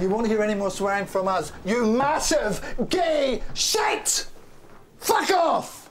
You won't hear any more swearing from us, you massive gay shit! Fuck off!